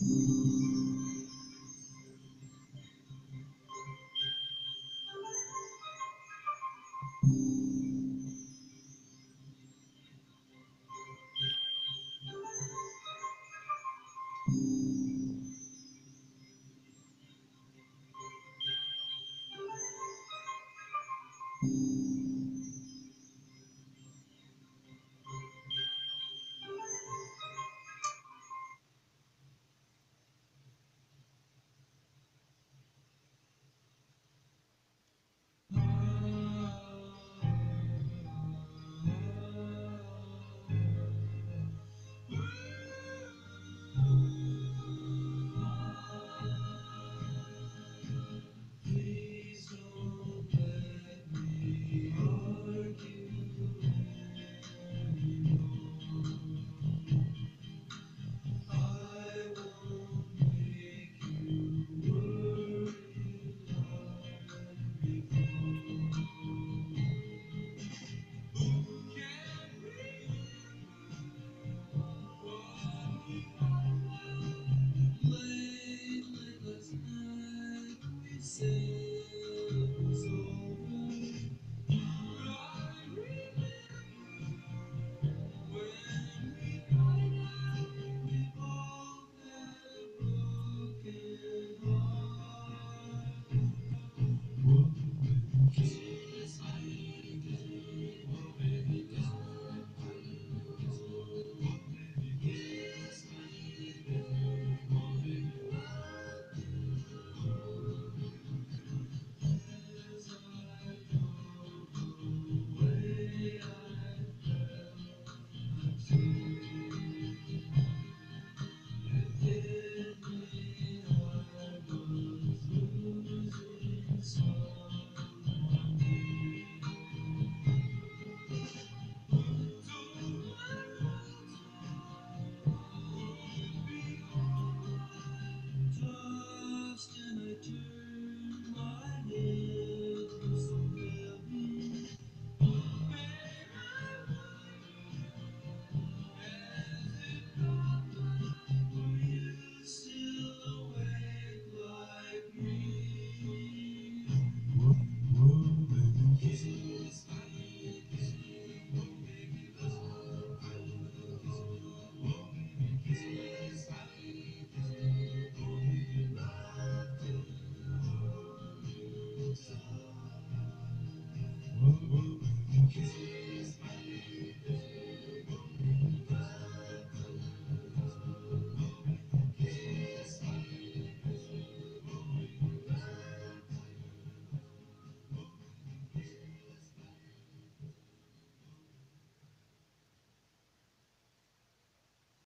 Thank mm -hmm. you. Say. Deus.